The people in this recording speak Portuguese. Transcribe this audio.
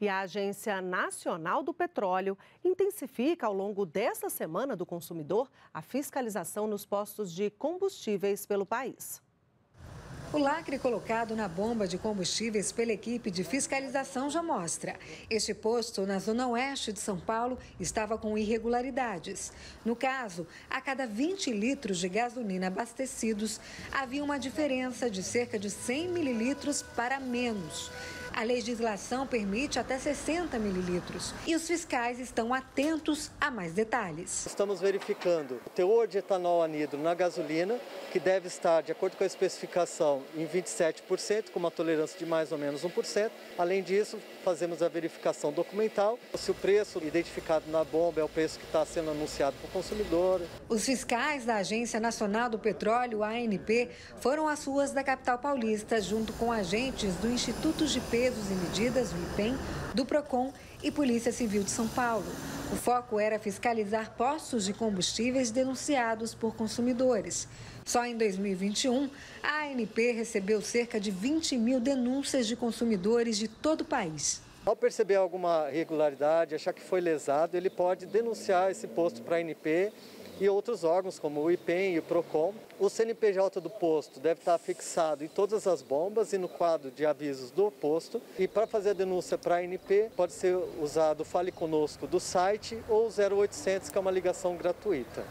E a Agência Nacional do Petróleo intensifica ao longo desta semana do consumidor a fiscalização nos postos de combustíveis pelo país. O lacre colocado na bomba de combustíveis pela equipe de fiscalização já mostra. Este posto, na zona oeste de São Paulo, estava com irregularidades. No caso, a cada 20 litros de gasolina abastecidos, havia uma diferença de cerca de 100 mililitros para menos. A legislação permite até 60 mililitros e os fiscais estão atentos a mais detalhes. Estamos verificando o teor de etanol anidro na gasolina, que deve estar, de acordo com a especificação, em 27%, com uma tolerância de mais ou menos 1%. Além disso, fazemos a verificação documental, se o preço identificado na bomba é o preço que está sendo anunciado para o consumidor. Os fiscais da Agência Nacional do Petróleo, ANP, foram às ruas da capital paulista, junto com agentes do Instituto de Peso pesos e medidas, o IPEM, do PROCON e Polícia Civil de São Paulo. O foco era fiscalizar postos de combustíveis denunciados por consumidores. Só em 2021, a ANP recebeu cerca de 20 mil denúncias de consumidores de todo o país. Ao perceber alguma irregularidade, achar que foi lesado, ele pode denunciar esse posto para a ANP e outros órgãos, como o IPEM e o PROCON. O CNPJ do posto deve estar fixado em todas as bombas e no quadro de avisos do posto. E para fazer a denúncia para a ANP, pode ser usado o Fale Conosco do site ou o 0800, que é uma ligação gratuita.